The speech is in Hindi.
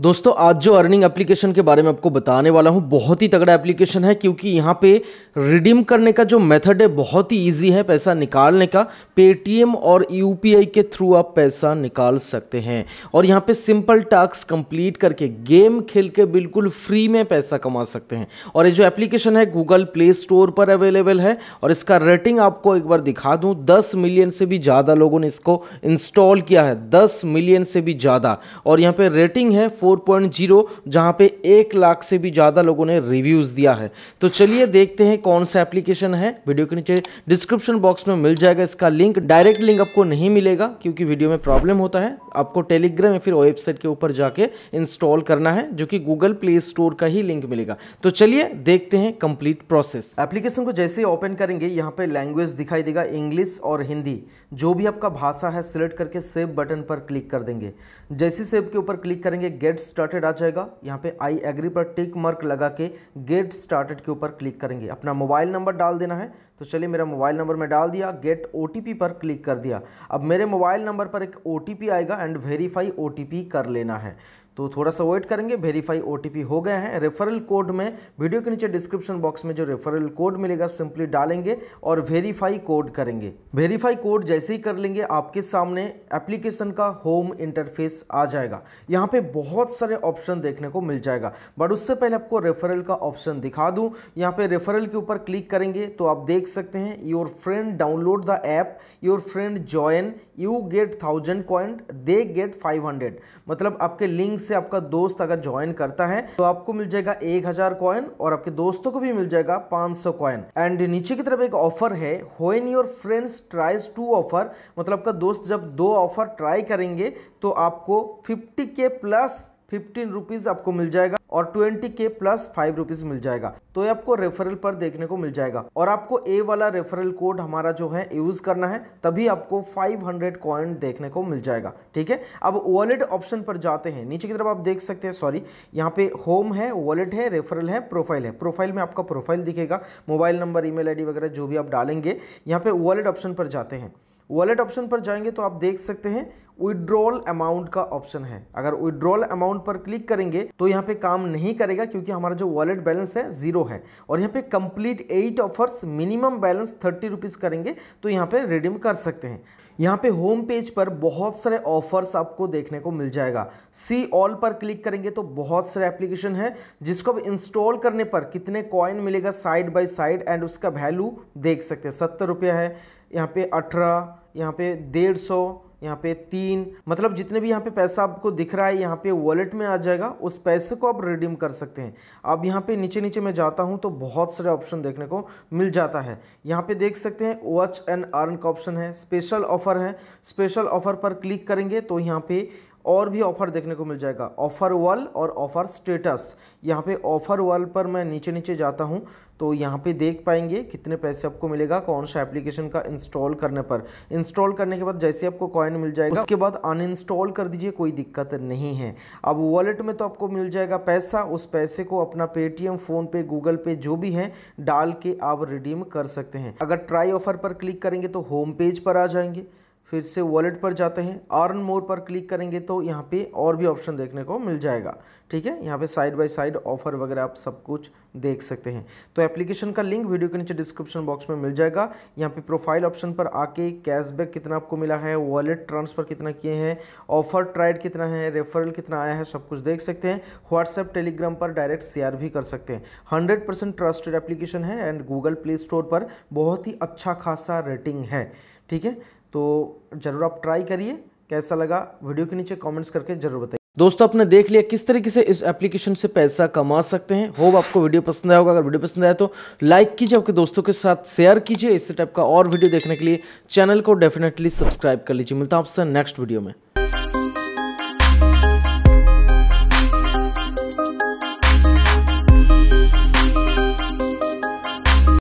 दोस्तों, आज जो अर्निंग एप्लीकेशन के बारे में आपको बताने वाला हूँ, बहुत ही तगड़ा एप्लीकेशन है क्योंकि यहाँ पे रिडीम करने का जो मेथड है, बहुत ही इजी है पैसा निकालने का। पेटीएम और यूपीआई के थ्रू आप पैसा निकाल सकते हैं। और यहाँ पे सिंपल टास्क कंप्लीट करके गेम खेल के बिल्कुल फ्री में पैसा कमा सकते हैं। और ये जो एप्लीकेशन है गूगल प्ले स्टोर पर अवेलेबल है। और इसका रेटिंग आपको एक बार दिखा दूँ, दस मिलियन से भी ज़्यादा लोगों ने इसको इंस्टॉल किया है। दस मिलियन से भी ज़्यादा। और यहाँ पे रेटिंग है 4.0 जहाँ पे एक लाख से भी ज़्यादा लोगों ने रिव्यूज़ दिया है। तो चलिए देखते हैं कौन सा एप्लीकेशन है। वीडियो के नीचे डिस्क्रिप्शन बॉक्स में मिल जाएगा इसका लिंक। डायरेक्ट लिंक आपको नहीं मिलेगा, क्योंकि वीडियो में प्रॉब्लम होता है। आपको टेलीग्राम या फिर वेबसाइट के ऊपर जाके इंस्टॉल करना है, जो कि गूगल प्ले स्टोर का ही लिंक मिलेगा। तो चलिए देखते हैं कंप्लीट प्रोसेस। एप्लीकेशन को जैसे ही ओपन करेंगे, यहाँ पे लैंग्वेज दिखाई देगा, इंग्लिश और हिंदी। जो भी आपका भाषा है, सिलेक्ट करके सेव बटन पर क्लिक कर देंगे। जैसे सेव के ऊपर क्लिक करेंगे, गेट स्टार्टेड आ जाएगा। यहाँ पे आई एग्री पर टिक मार्क लगा के गेट स्टार्टेड के ऊपर क्लिक करेंगे। अपना मोबाइल नंबर डाल देना है। तो चलिए मेरा मोबाइल नंबर मैं डाल दिया गेट ओटीपी पर क्लिक कर दिया। अब मेरे मोबाइल नंबर पर एक ओटीपी आएगा एंड वेरीफाई ओटीपी कर लेना है। तो थोड़ा सा वेट करेंगे वेरीफाई ओ हो गया है। रेफरल कोड में वीडियो के नीचे डिस्क्रिप्शन बॉक्स में जो रेफरल कोड मिलेगा सिंपली डालेंगे और वेरीफाई कोड करेंगे। वेरीफाई कोड जैसे ही कर लेंगे, आपके सामने एप्लीकेशन का होम इंटरफेस आ जाएगा। यहाँ पे बहुत सारे ऑप्शन देखने को मिल जाएगा। बट उससे पहले आपको रेफरल का ऑप्शन दिखा दूँ। यहाँ पे रेफरल के ऊपर क्लिक करेंगे तो आप देख सकते हैं your friend download the app your friend join you get thousand coin they get five hundred मतलब आपके लिंक से आपका दोस्त अगर ज्वाइन करता है तो आपको मिल जाएगा एक हज़ार कॉइन और आपके दोस्तों को भी मिल जाएगा पाँच सौ कॉइन एंड नीचे की तरफ़ एक ऑफ़र है when your friends tries two offer मतलब आपका दोस्त जब दो ऑफ़र ट्राई करेंगे तो आपको फिफ्टी के प्लस फिफ्टीन रुपीज़ आपको मिल जाएगा. और ट्वेंटी के प्लस फाइव रुपीज़ मिल जाएगा। तो ये आपको रेफरल पर देखने को मिल जाएगा। और आपको ए वाला रेफरल कोड हमारा जो है यूज़ करना है, तभी आपको 500 कॉइन देखने को मिल जाएगा। ठीक है? अब वॉलेट ऑप्शन पर जाते हैं। नीचे की तरफ़ आप देख सकते हैं सॉरी यहाँ पे होम है वॉलेट है रेफरल है प्रोफ़ाइल है। प्रोफ़ाइल में आपका प्रोफ़ाइल दिखेगा। मोबाइल नंबर ई मेल वगैरह जो भी आप डालेंगे, यहाँ पे वॉलेट ऑप्शन पर जाते हैं। वॉलेट ऑप्शन पर जाएँगे तो आप देख सकते हैं विड्रॉल अमाउंट का ऑप्शन है। अगर विड्रॉल अमाउंट पर क्लिक करेंगे तो यहाँ पे काम नहीं करेगा क्योंकि हमारा जो वॉलेट बैलेंस है ज़ीरो है। और यहाँ पे complete eight offers minimum balance thirty rupees करेंगे तो यहाँ पे रिडीम कर सकते हैं। यहाँ पे होम पेज पर बहुत सारे ऑफर्स आपको देखने को मिल जाएगा। सी ऑल पर क्लिक करेंगे तो बहुत सारे एप्लीकेशन है, जिसको अब इंस्टॉल करने पर कितने कॉइन मिलेगा साइड बाय साइड एंड उसका वैल्यू देख सकते हैं। सत्तर रुपया है, यहाँ पे अठारह यहाँ पे डेढ़ सौ, यहाँ पे तीन मतलब जितने भी यहाँ पे पैसा आपको दिख रहा है, यहाँ पे वॉलेट में आ जाएगा, उस पैसे को आप रिडीम कर सकते हैं। अब यहाँ पे नीचे नीचे मैं जाता हूँ तो बहुत सारे ऑप्शन देखने को मिल जाता है। यहाँ पे देख सकते हैं वॉच एंड अर्न का ऑप्शन है स्पेशल ऑफ़र है। स्पेशल ऑफ़र पर क्लिक करेंगे तो यहाँ पे और भी ऑफ़र देखने को मिल जाएगा। ऑफ़र वॉल और ऑफ़र स्टेटस। यहाँ पे ऑफ़र वॉल पर मैं नीचे नीचे जाता हूँ तो यहाँ पे देख पाएँगे कितने पैसे आपको मिलेगा कौन सा एप्लीकेशन का इंस्टॉल करने पर। इंस्टॉल करने के बाद जैसे आपको कॉइन मिल जाएगा उसके बाद अनइंस्टॉल कर दीजिए कोई दिक्कत नहीं है। अब वॉलेट में तो आपको मिल जाएगा पैसा उस पैसे को अपना पेटीएम फ़ोन पे गूगल पे जो भी है डाल के आप रिडीम कर सकते हैं। अगर ट्राई ऑफ़र पर क्लिक करेंगे तो होम पेज पर आ जाएँगे। फिर से वॉलेट पर जाते हैं। अर्न मोर पर क्लिक करेंगे तो यहाँ पे और भी ऑप्शन देखने को मिल जाएगा। ठीक है? यहाँ पे साइड बाय साइड ऑफ़र वगैरह आप सब कुछ देख सकते हैं। तो एप्लीकेशन का लिंक वीडियो के नीचे डिस्क्रिप्शन बॉक्स में मिल जाएगा। यहाँ पे प्रोफ़ाइल ऑप्शन पर आके कैशबैक कितना आपको मिला है वॉलेट ट्रांसफ़र कितना किए हैं ऑफ़र ट्राइड कितना है रेफरल कितना आया है, सब कुछ देख सकते हैं। व्हाट्सएप टेलीग्राम पर डायरेक्ट शेयर भी कर सकते हैं। हंड्रेड परसेंट ट्रस्टेड एप्लीकेशन है एंड गूगल प्ले स्टोर पर बहुत ही अच्छा खासा रेटिंग है। ठीक है? तो ज़रूर आप ट्राई करिए, कैसा लगा वीडियो के नीचे कमेंट्स करके ज़रूर बताइए। दोस्तों, आपने देख लिया किस तरीके से इस एप्लीकेशन से पैसा कमा सकते हैं। होप आपको वीडियो पसंद आया होगा। अगर वीडियो पसंद आया तो लाइक कीजिए, आपके दोस्तों के साथ शेयर कीजिए। इस टाइप का और वीडियो देखने के लिए चैनल को डेफिनेटली सब्सक्राइब कर लीजिए। मिलता हूँ आपसे नेक्स्ट वीडियो में।